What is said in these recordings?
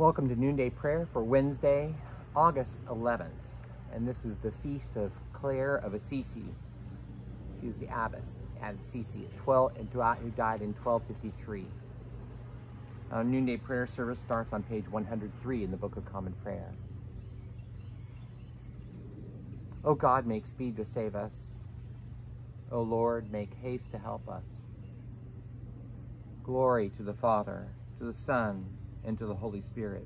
Welcome to Noonday Prayer for Wednesday, August 11th. And this is the feast of Clare of Assisi. She was the abbess at Assisi, 12, who died in 1253. Our uh, Noonday Prayer service starts on page 103 in the Book of Common Prayer. O God, make speed to save us. O Lord, make haste to help us. Glory to the Father, to the Son, and to the Holy Spirit,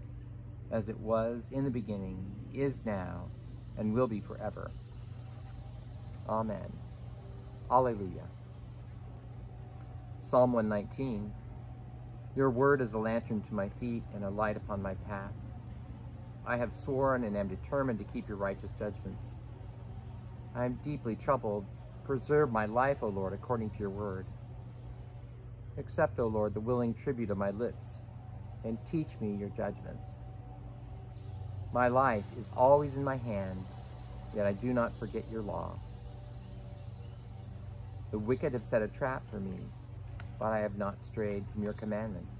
as it was in the beginning, is now, and will be forever. Amen. Alleluia. Psalm 119. Your word is a lantern to my feet and a light upon my path. I have sworn and am determined to keep your righteous judgments. I am deeply troubled. Preserve my life, O Lord, according to your word. Accept, O Lord, the willing tribute of my lips and teach me your judgments. My life is always in my hand, yet I do not forget your law. The wicked have set a trap for me, but I have not strayed from your commandments.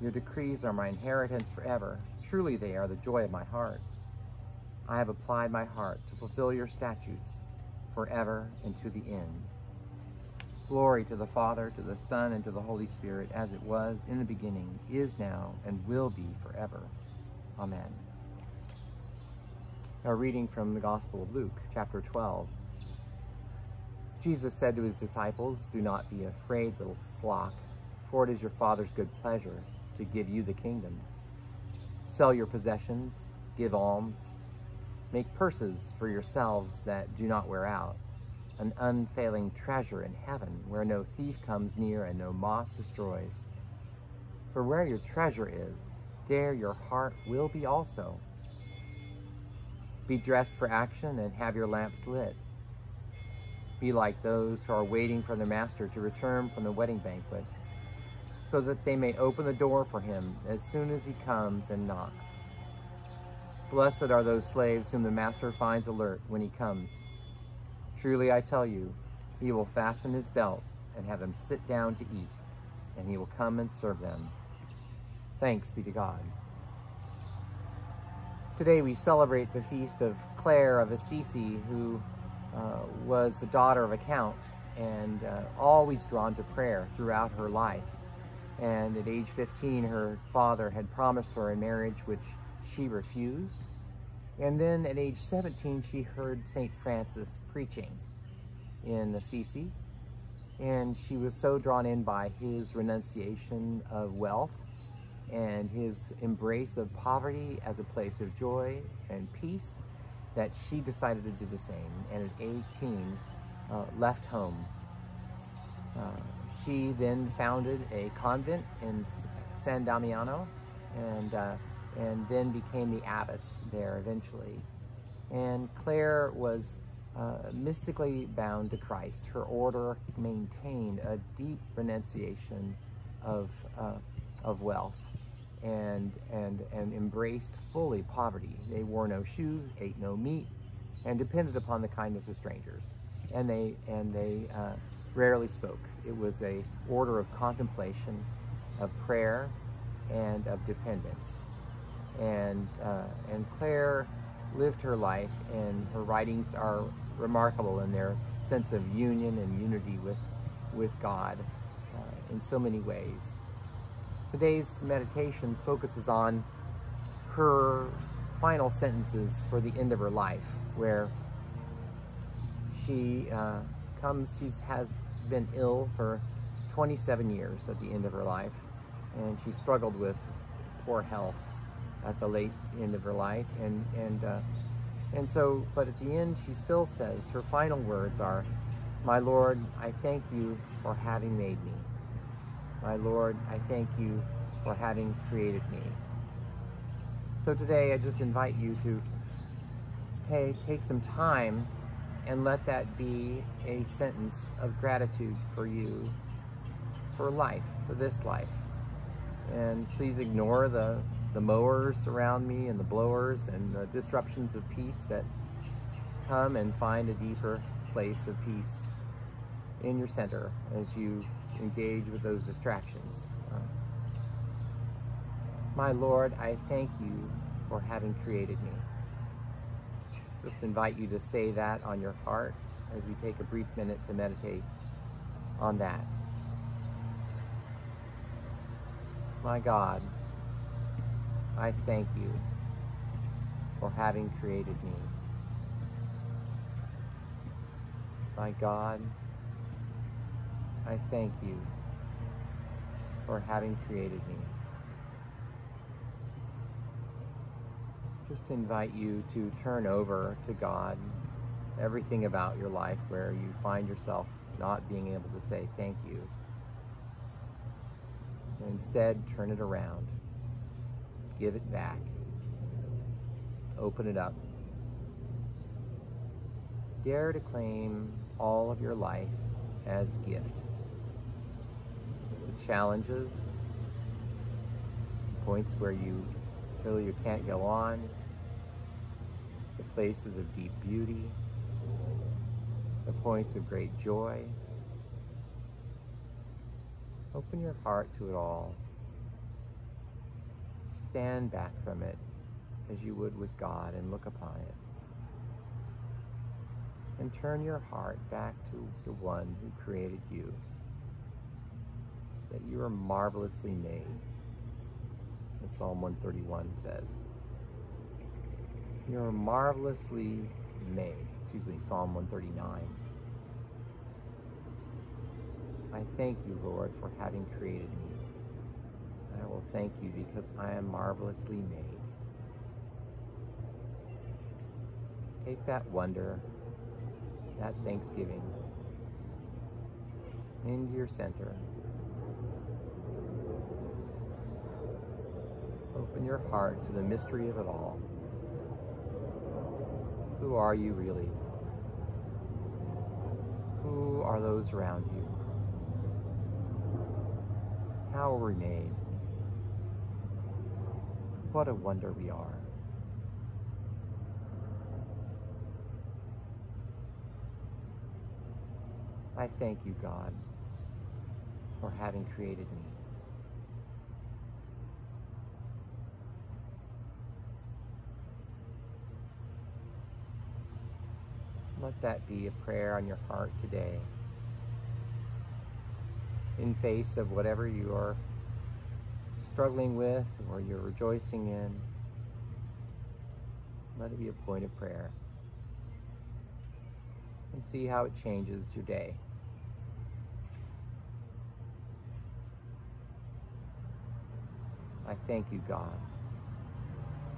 Your decrees are my inheritance forever. Truly they are the joy of my heart. I have applied my heart to fulfill your statutes forever and to the end. Glory to the Father, to the Son, and to the Holy Spirit, as it was in the beginning, is now, and will be forever. Amen. Now reading from the Gospel of Luke, chapter 12. Jesus said to his disciples, Do not be afraid, little flock, for it is your Father's good pleasure to give you the kingdom. Sell your possessions, give alms, make purses for yourselves that do not wear out an unfailing treasure in heaven where no thief comes near and no moth destroys. For where your treasure is, there your heart will be also. Be dressed for action and have your lamps lit. Be like those who are waiting for their master to return from the wedding banquet, so that they may open the door for him as soon as he comes and knocks. Blessed are those slaves whom the master finds alert when he comes. Truly I tell you, he will fasten his belt and have them sit down to eat, and he will come and serve them. Thanks be to God. Today we celebrate the feast of Clare of Assisi, who uh, was the daughter of a count and uh, always drawn to prayer throughout her life. And at age 15, her father had promised her a marriage, which she refused. And then at age 17, she heard St. Francis preaching in Assisi. And she was so drawn in by his renunciation of wealth and his embrace of poverty as a place of joy and peace that she decided to do the same. And at 18, uh, left home. Uh, she then founded a convent in San Damiano and uh, and then became the abbess there eventually. And Clare was uh, mystically bound to Christ. Her order maintained a deep renunciation of, uh, of wealth and, and, and embraced fully poverty. They wore no shoes, ate no meat, and depended upon the kindness of strangers. And they, and they uh, rarely spoke. It was a order of contemplation, of prayer, and of dependence and uh, and Clare lived her life, and her writings are remarkable in their sense of union and unity with with God uh, in so many ways. Today's meditation focuses on her final sentences for the end of her life, where she uh, comes, she has been ill for 27 years at the end of her life, and she struggled with poor health at the late end of her life. And, and, uh, and so, but at the end, she still says, her final words are, My Lord, I thank you for having made me. My Lord, I thank you for having created me. So today, I just invite you to hey, take some time and let that be a sentence of gratitude for you, for life, for this life. And please ignore the the mowers around me and the blowers and the disruptions of peace that come and find a deeper place of peace in your center as you engage with those distractions. Uh, My Lord, I thank you for having created me. Just invite you to say that on your heart as we take a brief minute to meditate on that. My God, I thank you for having created me. My God, I thank you for having created me. Just invite you to turn over to God everything about your life where you find yourself not being able to say thank you. Instead, turn it around. Give it back. Open it up. Dare to claim all of your life as gift. The challenges, the points where you feel you can't go on, the places of deep beauty, the points of great joy. Open your heart to it all. Stand back from it as you would with God and look upon it. And turn your heart back to the one who created you. That you are marvelously made, as Psalm 131 says. You are marvelously made. Excuse me, Psalm 139. I thank you, Lord, for having created me. Thank you because I am marvelously made. Take that wonder, that thanksgiving, into your center. Open your heart to the mystery of it all. Who are you really? Who are those around you? How were we made? What a wonder we are. I thank you, God, for having created me. Let that be a prayer on your heart today. In face of whatever you are struggling with or you're rejoicing in, let it be a point of prayer. And see how it changes your day. I thank you, God,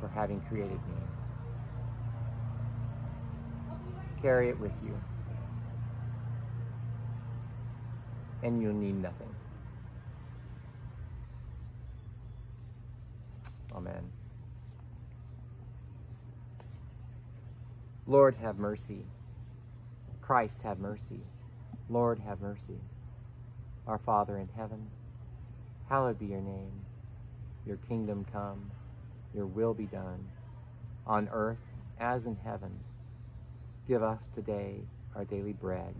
for having created me. Carry it with you. And you'll need nothing. Amen. Lord, have mercy. Christ, have mercy. Lord, have mercy. Our Father in heaven, hallowed be your name. Your kingdom come, your will be done, on earth as in heaven. Give us today our daily bread.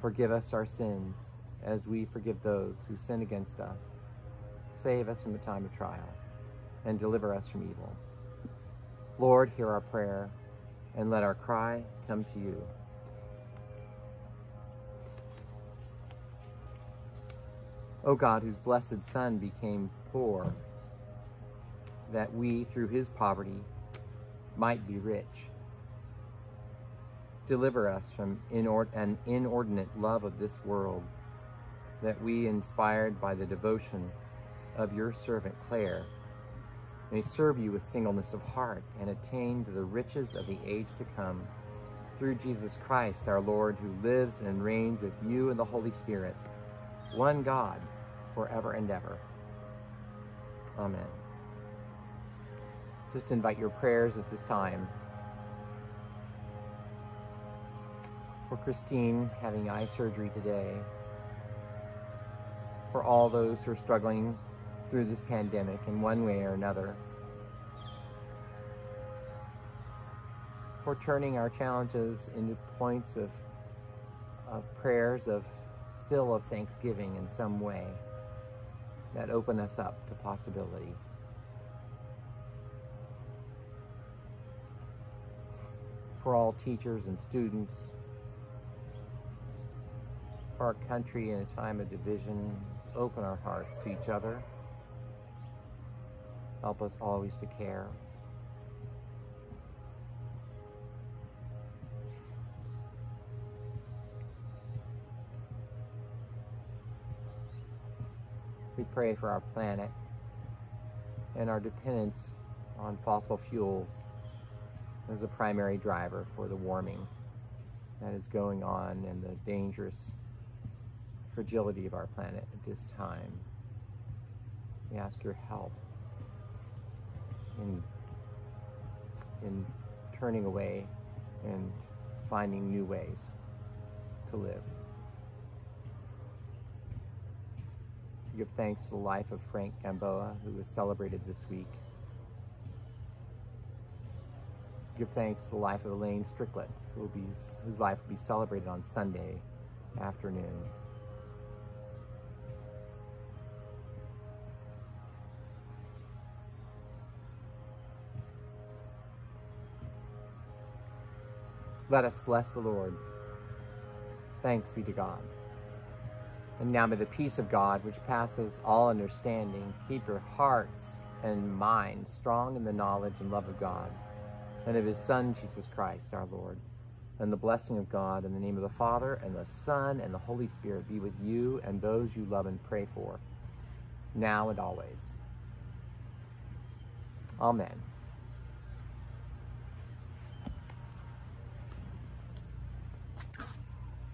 Forgive us our sins as we forgive those who sin against us. Save us from the time of trial and deliver us from evil. Lord, hear our prayer and let our cry come to you. O God, whose blessed Son became poor, that we, through his poverty, might be rich. Deliver us from an inordinate love of this world, that we, inspired by the devotion of your servant Clare, may serve you with singleness of heart and attain to the riches of the age to come, through Jesus Christ our Lord, who lives and reigns with you and the Holy Spirit, one God, forever and ever. Amen. Just invite your prayers at this time. For Christine having eye surgery today. For all those who are struggling through this pandemic in one way or another, for turning our challenges into points of, of prayers of still of thanksgiving in some way that open us up to possibility. For all teachers and students, for our country in a time of division, open our hearts to each other. Help us always to care. We pray for our planet and our dependence on fossil fuels as a primary driver for the warming that is going on and the dangerous fragility of our planet at this time. We ask your help in, in turning away and finding new ways to live. Give thanks to the life of Frank Gamboa, who was celebrated this week. Give thanks to the life of Elaine Strickland, who will be, whose life will be celebrated on Sunday afternoon. Let us bless the Lord. Thanks be to God. And now may the peace of God, which passes all understanding, keep your hearts and minds strong in the knowledge and love of God, and of his Son, Jesus Christ, our Lord. And the blessing of God in the name of the Father, and the Son, and the Holy Spirit be with you and those you love and pray for, now and always. Amen.